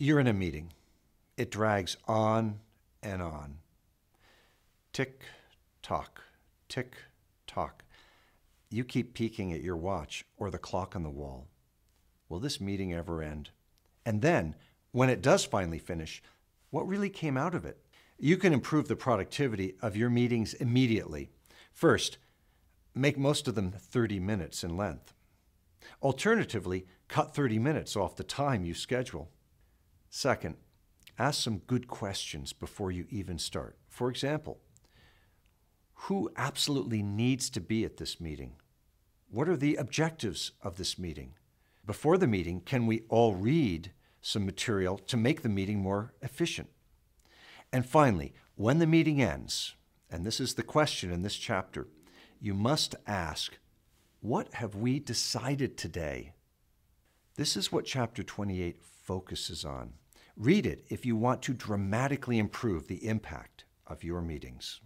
You're in a meeting. It drags on and on. Tick tock, tick tock. You keep peeking at your watch or the clock on the wall. Will this meeting ever end? And then, when it does finally finish, what really came out of it? You can improve the productivity of your meetings immediately. First, make most of them 30 minutes in length. Alternatively, cut 30 minutes off the time you schedule. Second, ask some good questions before you even start. For example, who absolutely needs to be at this meeting? What are the objectives of this meeting? Before the meeting, can we all read some material to make the meeting more efficient? And finally, when the meeting ends, and this is the question in this chapter, you must ask, What have we decided today? This is what chapter 28 focuses on. Read it if you want to dramatically improve the impact of your meetings.